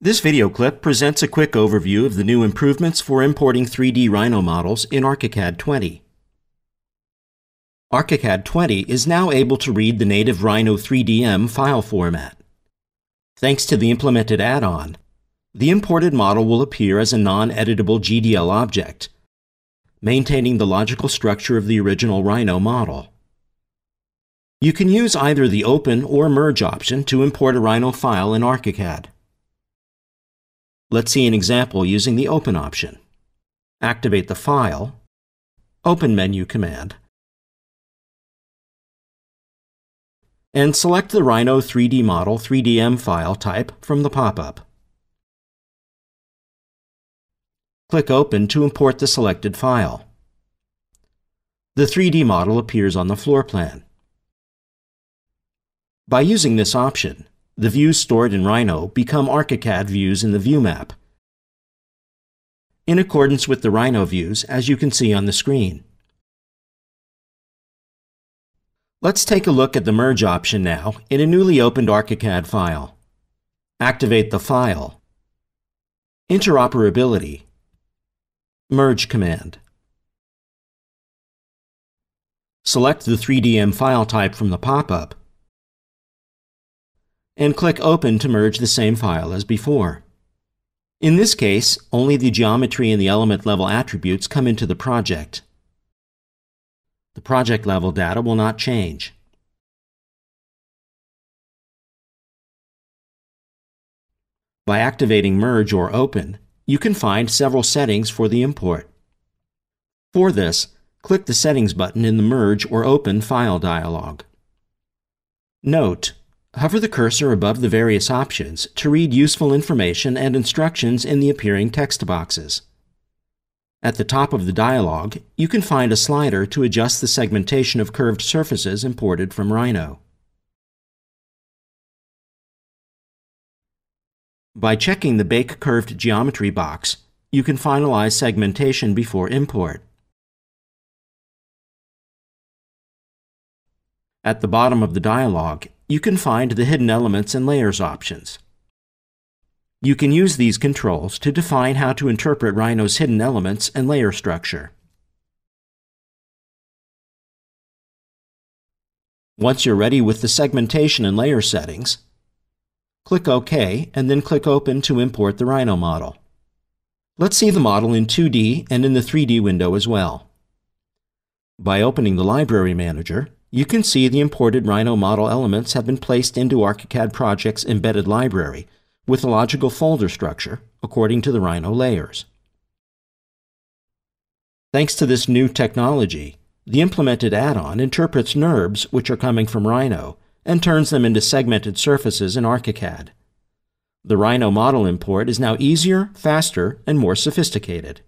This video clip presents a quick overview of the new improvements for importing 3D Rhino models in ArchiCAD 20. ArchiCAD 20 is now able to read the native Rhino 3DM file format. Thanks to the implemented add-on, the imported model will appear as a non-editable GDL object, maintaining the logical structure of the original Rhino model. You can use either the Open or Merge option to import a Rhino file in ArchiCAD. Let's see an example using the Open option. Activate the File, Open Menu command, and select the Rhino 3D Model 3DM file type from the pop-up. Click Open to import the selected file. The 3D model appears on the floor plan. By using this option, the views stored in Rhino become ArchiCAD views in the view map, in accordance with the Rhino views as you can see on the screen. Let's take a look at the Merge option now in a newly opened ArchiCAD file. Activate the File, Interoperability, Merge command. Select the 3DM file type from the pop-up and click Open to merge the same file as before. In this case, only the geometry and the element level attributes come into the project. The project level data will not change. By activating Merge or Open, you can find several settings for the import. For this, click the Settings button in the Merge or Open file dialog. Note, Hover the cursor above the various options to read useful information and instructions in the appearing text boxes. At the top of the dialog, you can find a slider to adjust the segmentation of curved surfaces imported from Rhino. By checking the Bake Curved Geometry box, you can finalize segmentation before import. At the bottom of the dialog, you can find the Hidden Elements and Layers options. You can use these controls to define how to interpret Rhino's hidden elements and layer structure. Once you're ready with the segmentation and layer settings, click OK and then click Open to import the Rhino model. Let's see the model in 2D and in the 3D window as well. By opening the Library Manager, you can see the imported Rhino model elements have been placed into ArchiCAD Project's embedded library with a logical folder structure according to the Rhino layers. Thanks to this new technology, the implemented add-on interprets NURBs which are coming from Rhino and turns them into segmented surfaces in ArchiCAD. The Rhino model import is now easier, faster, and more sophisticated.